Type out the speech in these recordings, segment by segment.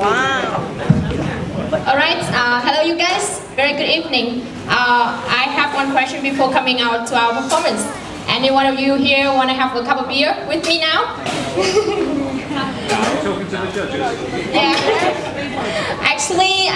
Wow. All right. Uh, hello, you guys. Very good evening. Uh, I have one question before coming out to our performance. Any one of you here want to have a cup of beer with me now? talking to the judges. Yeah.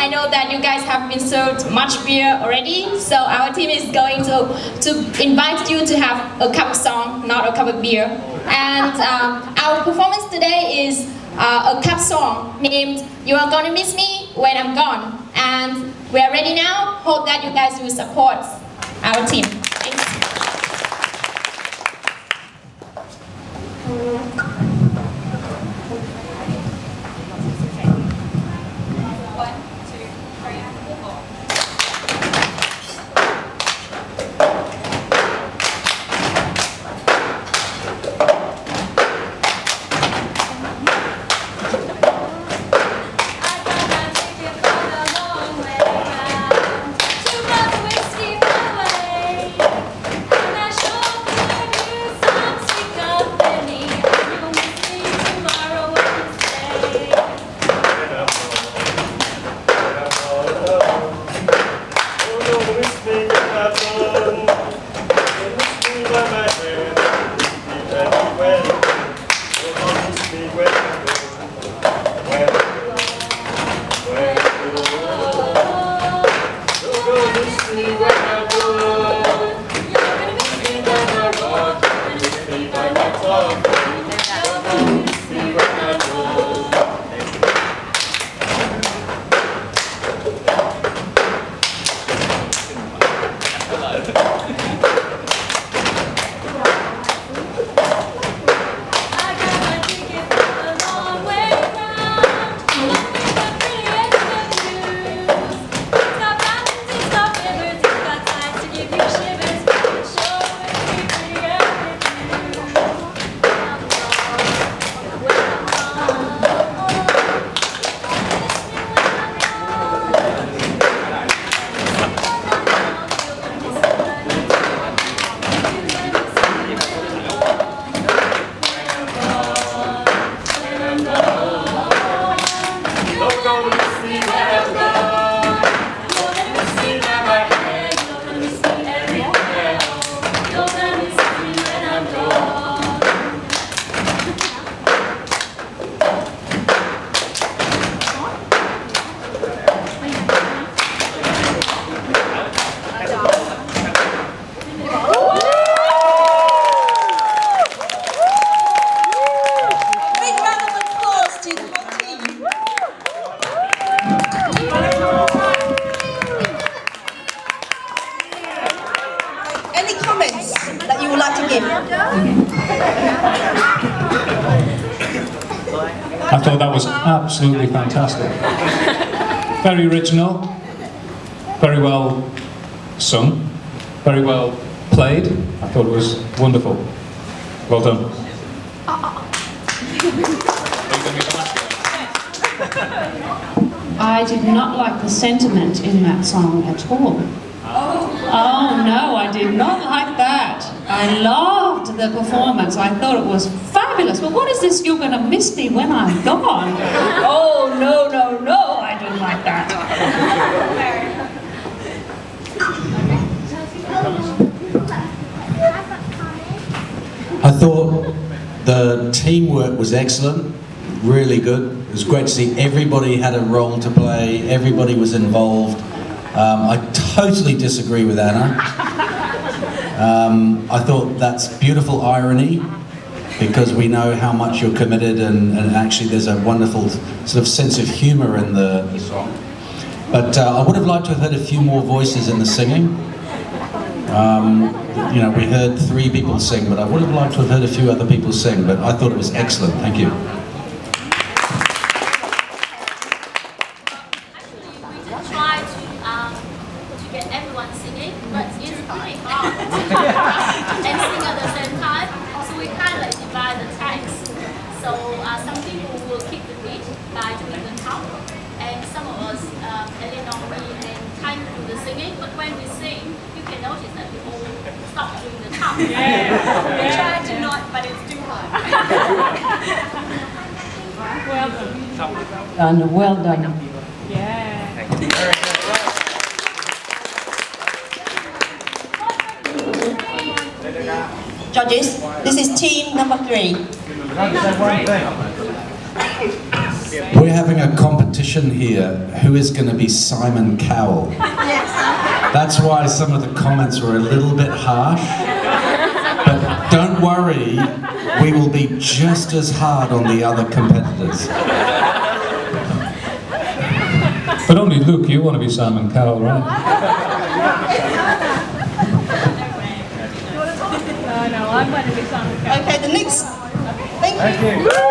I know that you guys have been served much beer already, so our team is going to, to invite you to have a cup song, not a cup of beer. And um, our performance today is uh, a cup song named You Are Gonna Miss Me When I'm Gone. And we are ready now. Hope that you guys will support our team. We will absolutely fantastic. Very original, very well sung, very well played. I thought it was wonderful. Well done. I did not like the sentiment in that song at all. Oh, oh no, I did not like that. I loved the performance. I thought it was fabulous. But what is this, you're going to miss me when I'm gone? Oh no, no, no, I didn't like that. I thought the teamwork was excellent, really good. It was great to see everybody had a role to play, everybody was involved. Um, I totally disagree with Anna. Um, I thought that's beautiful irony because we know how much you're committed and, and actually there's a wonderful sort of sense of humour in the, the song. But uh, I would have liked to have heard a few more voices in the singing. Um, you know, we heard three people sing, but I would have liked to have heard a few other people sing, but I thought it was excellent. Thank you. to get everyone singing, but it's really hard and sing at the same time. So we kind of like divide the text. So uh, some people will keep the beat by doing the count, and some of us, uh, Eleanor, me, and time to do the singing. But when we sing, you can notice that we all stop doing the count. Yeah. yeah. We try to not, but it's too hard. well done. Well done. Judges, this is team number three. We're having a competition here. Who is going to be Simon Cowell? Yes. That's why some of the comments were a little bit harsh. But don't worry, we will be just as hard on the other competitors. But only Luke, you want to be Simon Cowell, right? Okay, the next. Thank you.